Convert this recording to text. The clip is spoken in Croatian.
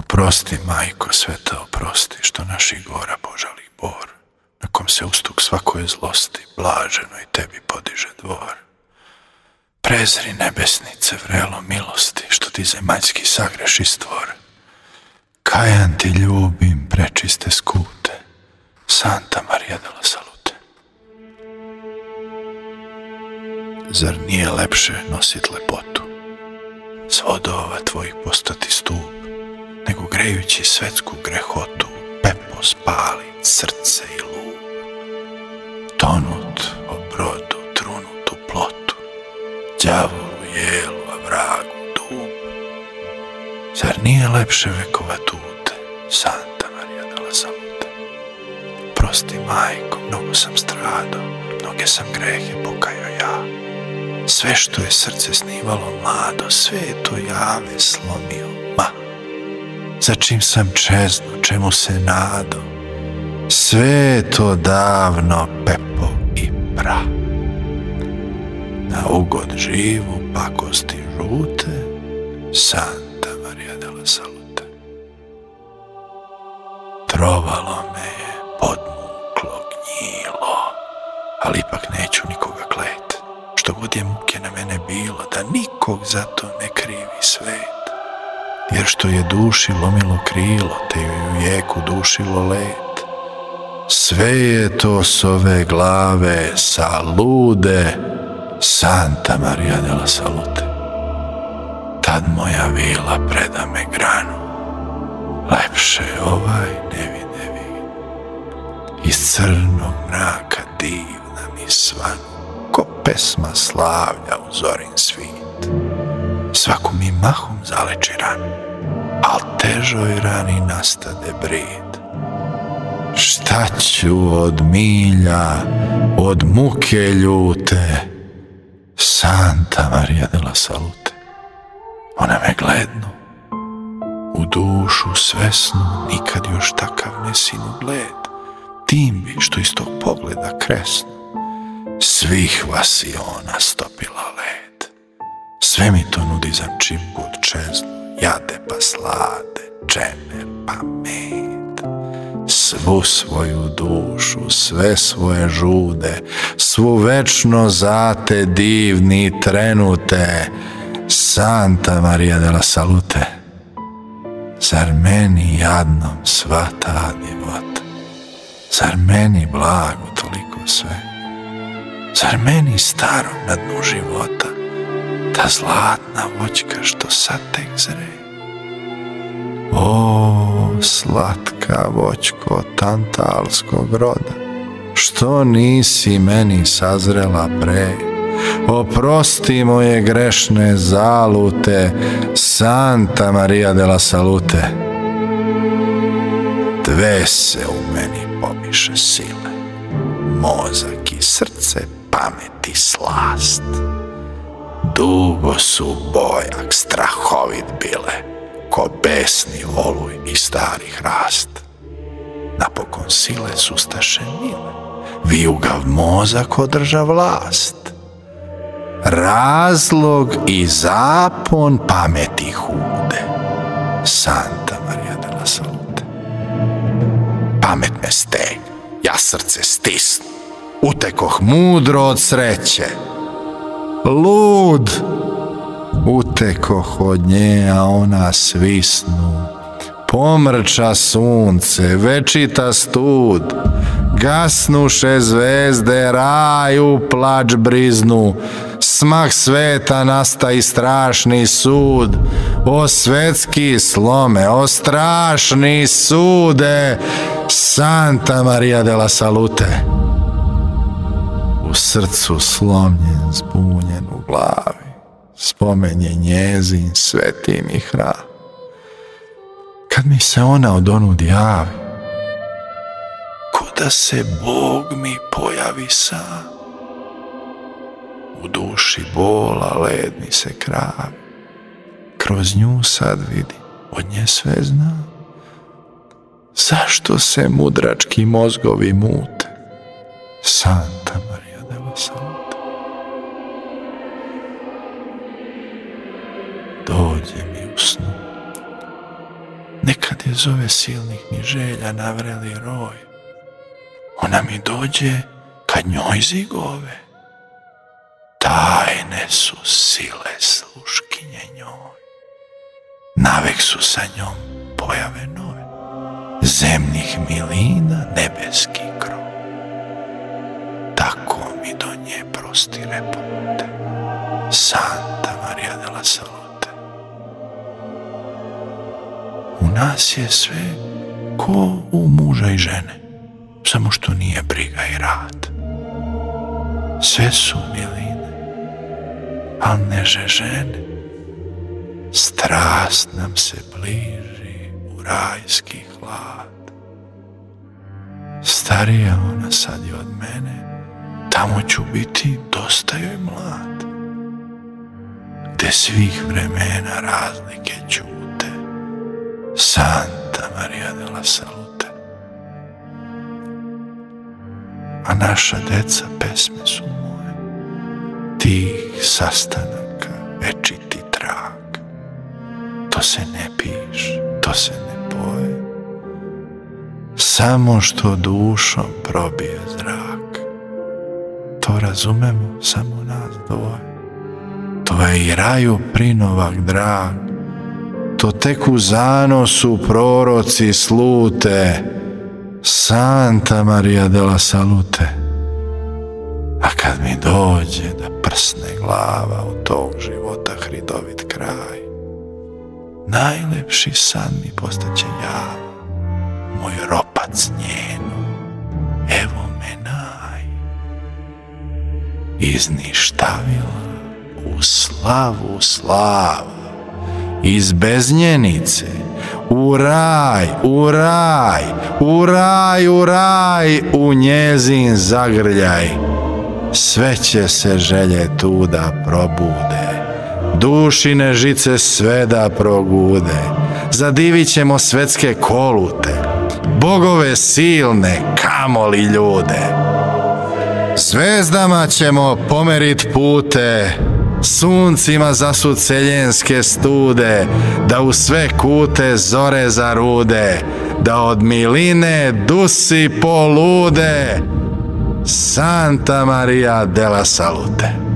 Oprosti, majko, sve to oprosti, što naših gora požali bor, na kom se ustuk svakoj zlosti, blaženo i tebi podiže dvor. Prezri nebesnice vrelo milosti, što ti zemaljski sagreš i stvor. Kajan ti ljubim prečiste skute, Santa Maria de la Salute. Zar nije lepše nosit lepotu, s vodova tvojih postati stup, grejući svetsku grehotu, pepo spali srce i lup. Tonut o brodu, trunut u plotu, đavolu jelu, a vragu dub. Zar nije lepše vekova tute, Santa Maria de la Salute? Prosti, majko, mnogo sam stradao, mnoge sam grehe pokajao ja. Sve što je srce snivalo mlado, sve je to jave slomio, ma. Za čim sam čezno, čemu se nado, sve je to davno pepo i pra. Na ugod živu pakosti žute, Santa Maria de la Salute. Trovalo me je podmuklo gnjilo, ali ipak neću nikoga klet. Što god je muke na mene bilo, da nikog zato ne krivi svet. Jer što je duši lomilo krilo, te joj u jeku dušilo let. Sve je to s ove glave salude Santa Maria de la Salute. Tad moja vila preda me granu, lepše ovaj ne vide vid. Iz crnog mraka divna mi svanu, ko pesma slavlja u zorin svit. Svaku mi mahom zaleči ranu, al težoj rani nastade brid. Šta ću od milja, od muke ljute, Santa Maria de la Salute. Ona me glednu, u dušu svesnu, nikad još takav ne sinu gled, tim bi što iz tog pogleda kresnu, svih vas i ona stopila. Sve mi to nudi za god čeznu, jade pa slade, čemer pa med svu svoju dušu, sve svoje žude, svu večno zate divni trenute, Santa Maria de la Salute. Zar meni jadnom sva ta? Zar meni blago toliko sve? Zar meni starom na dnu života ta zlatna voćka što sad tek zre? O, slatka voćko tantalskog roda, što nisi meni sazrela pre? Oprosti moje grešne zalute, Santa Maria de la Salute. Dve se u meni pomiše sile, mozak i srce, pamet i slast. Dugo su bojak strahovit bile, ko besni oluj i stari hrast. Napokon sile sustaše mile, vijugav mozak održa vlast. Razlog i zapon pameti hude, Santa Maria de la Salute. Pamet me steg, ja srce stisnu, utekoh mudro od sreće. Lud, utekoh od nje, a ona svisnu. Pomrča sunce, večita stud, gasnuše zvezde, raju plač briznu, smak sveta nasta i strašni sud, o svetski slome, o strašni sude, Santa Maria de la Salute. Srcu slomljen, zbunjen u glavi spomen je njezin sveti mi hra. Kad mi se ona od onud javi, da se Bog mi pojavi sam. U duši bola led mi se kravi, kroz nju sad vidi, od nje sve znam. Zašto se mudrački mozgovi mute? Santa Maria Salute. dođe mi u snu Nekad je zove silnih mi želja navreli roj. Ona mi dođe kad njoj zigove. Tajne su sile sluškinje njoj. Navek su sa njom pojave nove. Zemnih milina nebeski pute. Santa Maria della Salute. U nas je sve ko u muža i žene. Samo što nije briga i rad. Sve su miline, al ne žene. Strast nam se bliži u rajski hlad. Starija ona sad je od mene, tamo ću biti dosta joj mlad. Gde svih vremena razlike ćute, Santa Maria della Salute. A naša deca pesme su moje, tih sastanaka večiti trag. To se ne piš, to se ne poje, samo što dušom probije zrak. Razumemo samo nas dvoje. To je i raju prinovak drag. To tek u zanosu proroci slute. Santa Maria della Salute. A kad mi dođe da prsne glava u tog života hridovit kraj, najlepši san mi postaće ja, moj ropac njenu, Izništavila u slavu slava, iz beznjenice, u raj, u raj, u raj, u raj, u njezin zagrljaj. Sve će se želje tu da probude, dušine žice sve da progude. Zadivit ćemo svetske kolute, bogove silne, kamoli ljude. Zvezdama ćemo pomerit pute, suncima zasud celjenske stude, da u sve kute zore zarude, da od miline dusi polude. Santa Maria della Salute.